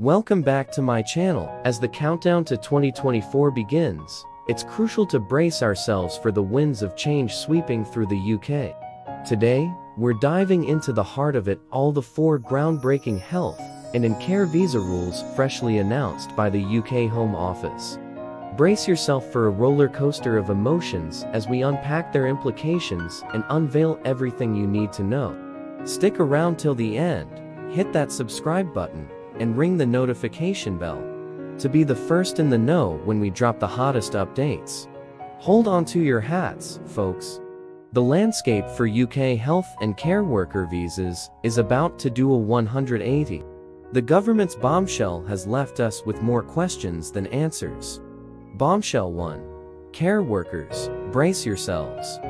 Welcome back to my channel. As the countdown to 2024 begins, it's crucial to brace ourselves for the winds of change sweeping through the UK. Today, we're diving into the heart of it all the four groundbreaking health and in care visa rules freshly announced by the UK Home Office. Brace yourself for a roller coaster of emotions as we unpack their implications and unveil everything you need to know. Stick around till the end, hit that subscribe button, and ring the notification bell to be the first in the know when we drop the hottest updates. Hold on to your hats, folks. The landscape for UK health and care worker visas is about to do a 180. The government's bombshell has left us with more questions than answers. Bombshell 1. Care workers, brace yourselves.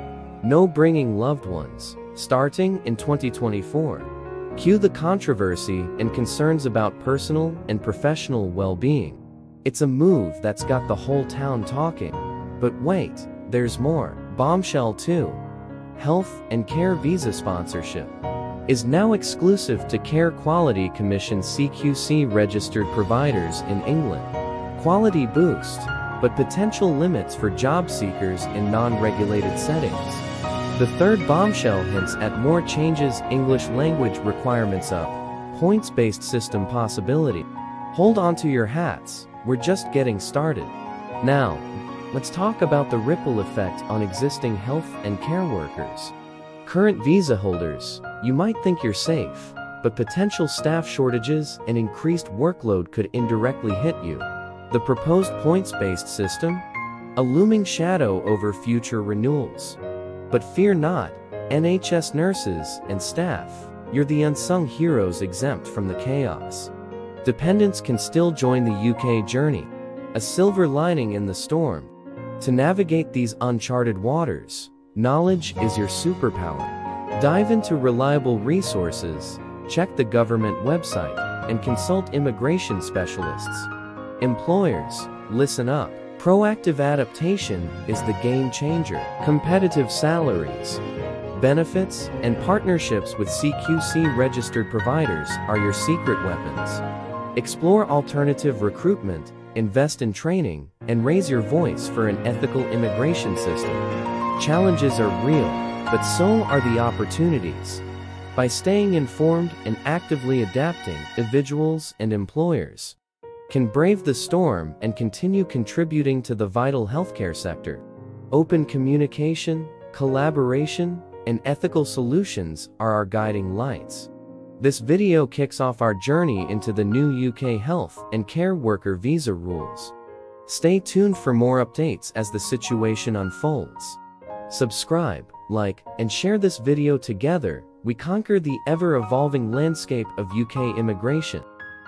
No bringing loved ones, starting in 2024. Cue the controversy and concerns about personal and professional well-being. It's a move that's got the whole town talking. But wait, there's more. Bombshell 2. Health and Care Visa Sponsorship is now exclusive to Care Quality Commission CQC registered providers in England. Quality boost, but potential limits for job seekers in non-regulated settings. The third bombshell hints at more changes English language requirements of points-based system possibility. Hold on to your hats, we're just getting started. Now, let's talk about the ripple effect on existing health and care workers. Current visa holders, you might think you're safe, but potential staff shortages and increased workload could indirectly hit you. The proposed points-based system? A looming shadow over future renewals. But fear not, NHS nurses and staff, you're the unsung heroes exempt from the chaos. Dependents can still join the UK journey, a silver lining in the storm. To navigate these uncharted waters, knowledge is your superpower. Dive into reliable resources, check the government website, and consult immigration specialists. Employers, listen up. Proactive adaptation is the game changer. Competitive salaries, benefits, and partnerships with CQC registered providers are your secret weapons. Explore alternative recruitment, invest in training, and raise your voice for an ethical immigration system. Challenges are real, but so are the opportunities. By staying informed and actively adapting, individuals and employers can brave the storm and continue contributing to the vital healthcare sector. Open communication, collaboration, and ethical solutions are our guiding lights. This video kicks off our journey into the new UK health and care worker visa rules. Stay tuned for more updates as the situation unfolds. Subscribe, like, and share this video together, we conquer the ever-evolving landscape of UK immigration.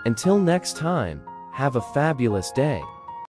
Until next time, have a fabulous day.